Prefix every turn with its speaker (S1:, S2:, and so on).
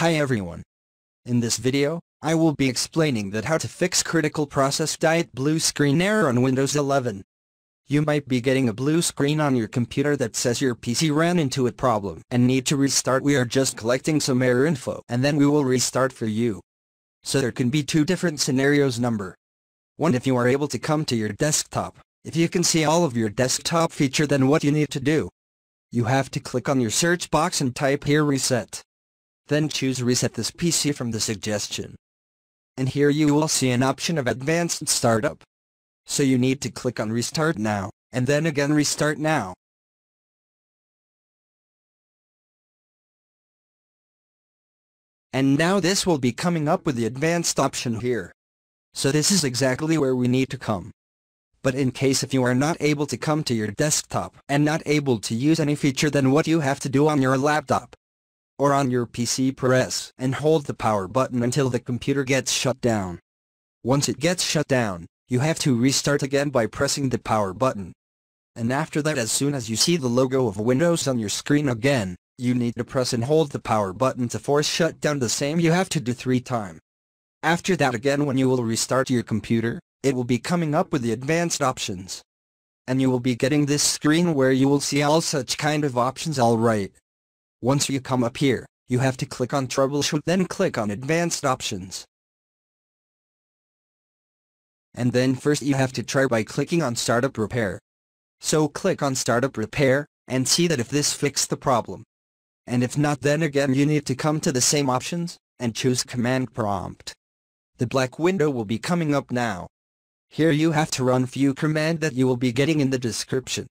S1: Hi everyone. In this video, I will be explaining that how to fix critical process died blue screen error on Windows 11. You might be getting a blue screen on your computer that says your PC ran into a problem and need to restart. We are just collecting some error info and then we will restart for you. So there can be two different scenarios number. One if you are able to come to your desktop, if you can see all of your desktop feature then what you need to do. You have to click on your search box and type here reset. Then choose reset this PC from the suggestion. And here you will see an option of advanced startup. So you need to click on restart now, and then again restart now. And now this will be coming up with the advanced option here. So this is exactly where we need to come. But in case if you are not able to come to your desktop and not able to use any feature then what you have to do on your laptop or on your PC press and hold the power button until the computer gets shut down. Once it gets shut down, you have to restart again by pressing the power button. And after that as soon as you see the logo of Windows on your screen again, you need to press and hold the power button to force shut down the same you have to do three times. After that again when you will restart your computer, it will be coming up with the advanced options. And you will be getting this screen where you will see all such kind of options alright. Once you come up here, you have to click on troubleshoot then click on advanced options. And then first you have to try by clicking on startup repair. So click on startup repair, and see that if this fixed the problem. And if not then again you need to come to the same options, and choose command prompt. The black window will be coming up now. Here you have to run few command that you will be getting in the description.